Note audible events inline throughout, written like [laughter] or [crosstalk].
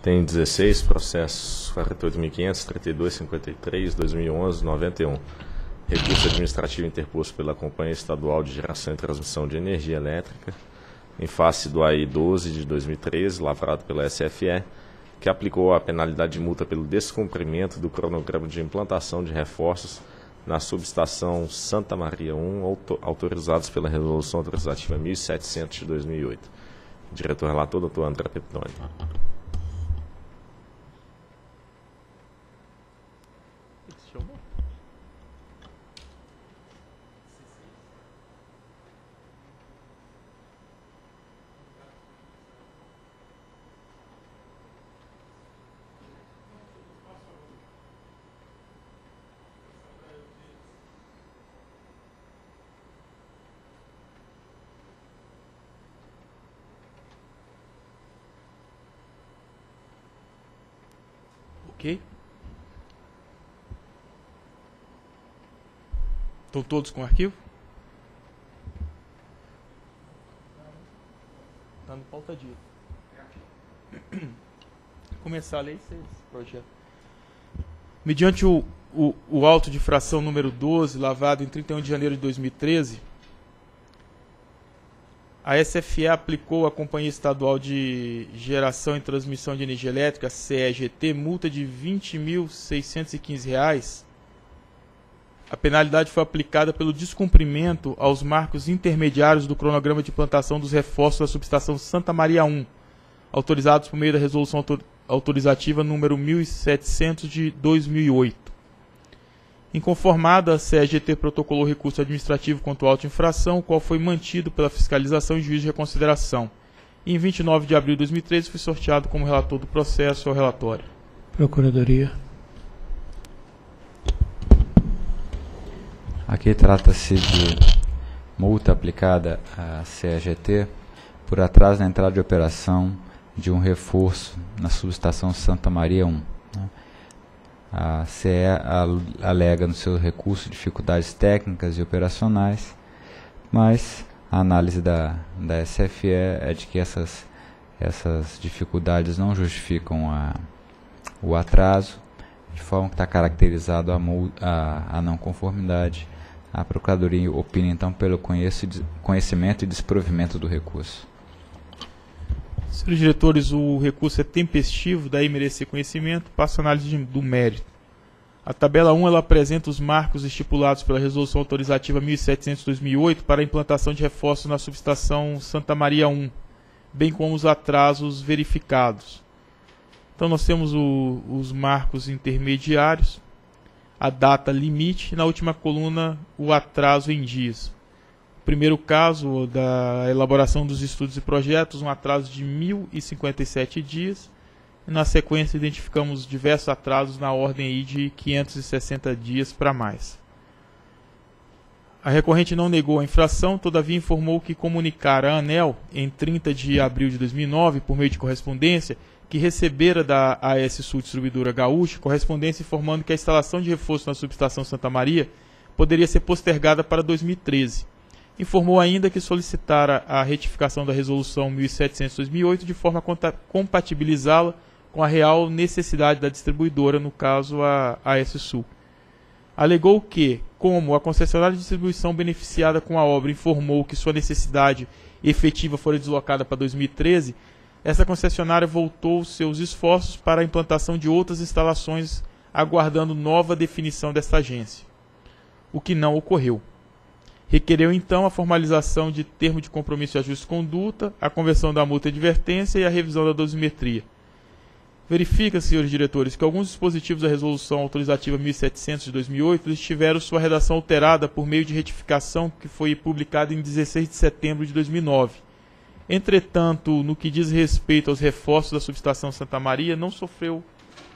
Tem 16 processos, 48.500, 32, 53, 2011, 91. Recurso administrativo interposto pela Companhia Estadual de Geração e Transmissão de Energia Elétrica, em face do AI 12 de 2013, lavrado pela SFE, que aplicou a penalidade de multa pelo descumprimento do cronograma de implantação de reforços na subestação Santa Maria 1, autorizados pela Resolução Autorizativa 1700 de 2008. Diretor relator, doutor André Peptoni. Estão todos com o arquivo? Está no pauta dia. Começar a ler esse projeto. Mediante o, o, o auto de fração número 12, lavado em 31 de janeiro de 2013, a SFE aplicou à Companhia Estadual de Geração e Transmissão de Energia Elétrica, CEGT, multa de R$ 20.615. A penalidade foi aplicada pelo descumprimento aos marcos intermediários do cronograma de implantação dos reforços da subestação Santa Maria 1, autorizados por meio da resolução autorizativa número 1700 de 2008. Inconformada, a CEGT protocolou recurso administrativo contra o auto infração, o qual foi mantido pela fiscalização e juiz de reconsideração. E em 29 de abril de 2013 foi sorteado como relator do processo ao relatório. Procuradoria. Aqui trata-se de multa aplicada à CEGT por atraso na entrada de operação de um reforço na subestação Santa Maria 1. A CE alega no seu recurso dificuldades técnicas e operacionais, mas a análise da, da SFE é de que essas, essas dificuldades não justificam a, o atraso, de forma que está caracterizado a, a, a não conformidade. A Procuradoria opina então pelo conhecimento e desprovimento do recurso. Senhores diretores, o recurso é tempestivo, daí merecer conhecimento, passo a análise do mérito. A tabela 1 ela apresenta os marcos estipulados pela Resolução Autorizativa 1700-2008 para a implantação de reforços na subestação Santa Maria 1, bem como os atrasos verificados. Então nós temos o, os marcos intermediários, a data limite e na última coluna o atraso em dias primeiro caso da elaboração dos estudos e projetos, um atraso de 1.057 dias. E na sequência, identificamos diversos atrasos na ordem de 560 dias para mais. A recorrente não negou a infração, todavia informou que comunicara a ANEL, em 30 de abril de 2009, por meio de correspondência, que recebera da AS Sul Distribuidora Gaúcha correspondência informando que a instalação de reforço na subestação Santa Maria poderia ser postergada para 2013 Informou ainda que solicitara a retificação da Resolução 1700-2008 de forma a compatibilizá-la com a real necessidade da distribuidora, no caso a AS Sul. Alegou que, como a concessionária de distribuição beneficiada com a obra informou que sua necessidade efetiva fora deslocada para 2013, essa concessionária voltou seus esforços para a implantação de outras instalações, aguardando nova definição desta agência, o que não ocorreu. Requereu então a formalização de termo de compromisso de ajuste de conduta, a conversão da multa de advertência e a revisão da dosimetria. Verifica, senhores diretores, que alguns dispositivos da Resolução Autorizativa 1700 de 2008 tiveram sua redação alterada por meio de retificação que foi publicada em 16 de setembro de 2009. Entretanto, no que diz respeito aos reforços da subestação Santa Maria, não sofreu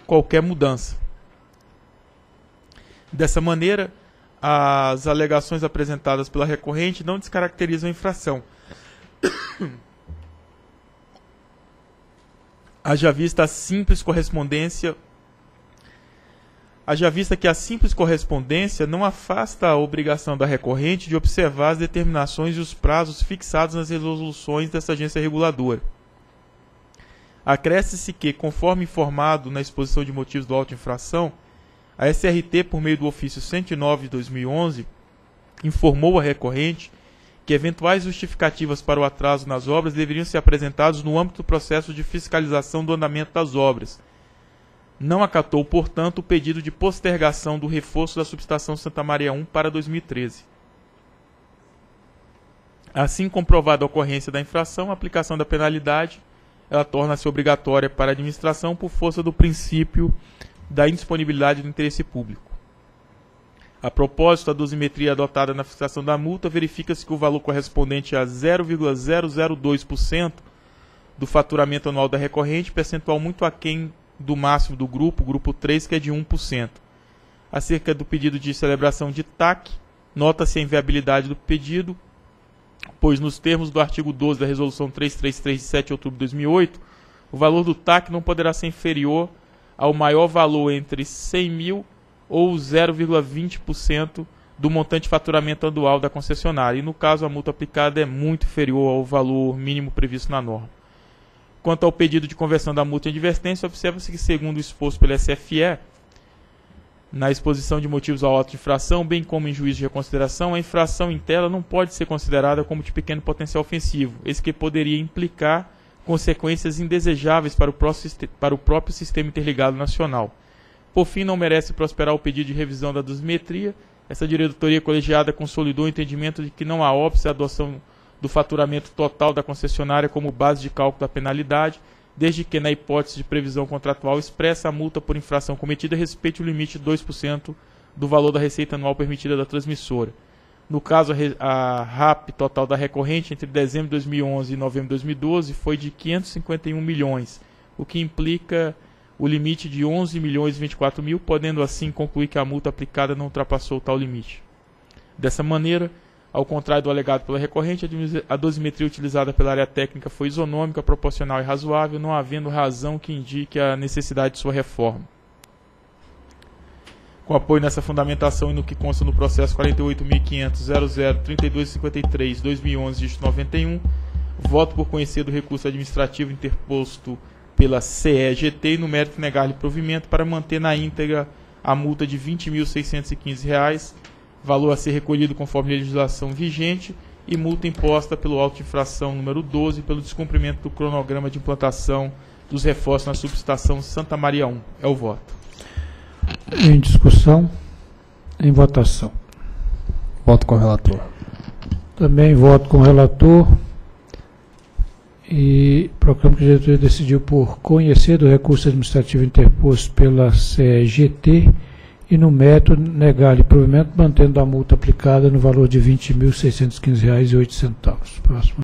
qualquer mudança. Dessa maneira, as alegações apresentadas pela recorrente não descaracterizam a infração. [coughs] Haja vista a simples correspondência. Haja vista que a simples correspondência não afasta a obrigação da recorrente de observar as determinações e os prazos fixados nas resoluções dessa agência reguladora. Acresce-se que, conforme informado na exposição de motivos do auto infração, a SRT, por meio do ofício 109 de 2011, informou a recorrente que eventuais justificativas para o atraso nas obras deveriam ser apresentados no âmbito do processo de fiscalização do andamento das obras. Não acatou, portanto, o pedido de postergação do reforço da subestação Santa Maria 1 para 2013. Assim comprovada a ocorrência da infração, a aplicação da penalidade ela torna-se obrigatória para a administração por força do princípio da indisponibilidade do interesse público. A propósito, a dosimetria adotada na fixação da multa verifica-se que o valor correspondente a 0,002% do faturamento anual da recorrente, percentual muito aquém do máximo do grupo, grupo 3, que é de 1%. Acerca do pedido de celebração de TAC, nota-se a inviabilidade do pedido, pois nos termos do artigo 12 da Resolução 333 de 7 de outubro de 2008, o valor do TAC não poderá ser inferior ao maior valor entre 100 mil ou 0,20% do montante de faturamento anual da concessionária. E no caso, a multa aplicada é muito inferior ao valor mínimo previsto na norma. Quanto ao pedido de conversão da multa em advertência, observa-se que, segundo o exposto pela SFE, na exposição de motivos ao auto de infração, bem como em juízo de reconsideração, a infração em tela não pode ser considerada como de pequeno potencial ofensivo, esse que poderia implicar consequências indesejáveis para o, para o próprio sistema interligado nacional. Por fim, não merece prosperar o pedido de revisão da dosimetria. Essa diretoria colegiada consolidou o entendimento de que não há óbice a adoção do faturamento total da concessionária como base de cálculo da penalidade, desde que, na hipótese de previsão contratual expressa, a multa por infração cometida respeite o limite de 2% do valor da receita anual permitida da transmissora. No caso, a RAP total da recorrente entre dezembro de 2011 e novembro de 2012 foi de 551 milhões, o que implica o limite de 11 milhões e 24 mil, podendo assim concluir que a multa aplicada não ultrapassou tal limite. Dessa maneira, ao contrário do alegado pela recorrente, a dosimetria utilizada pela área técnica foi isonômica, proporcional e razoável, não havendo razão que indique a necessidade de sua reforma. Com apoio nessa fundamentação e no que consta no processo 48.500.00.3253-2011, 91, voto por conhecer do recurso administrativo interposto pela CEGT e no mérito negar-lhe provimento para manter na íntegra a multa de R$ 20.615, valor a ser recolhido conforme legislação vigente, e multa imposta pelo auto de infração número 12 pelo descumprimento do cronograma de implantação dos reforços na subestação Santa Maria 1. É o voto. Em discussão, em votação. Voto com o relator. Também voto com o relator e proclamo que a diretoria decidiu por conhecer do recurso administrativo interposto pela CGT e no método negar-lhe provimento, mantendo a multa aplicada no valor de R$ 20.615,08. Próximo.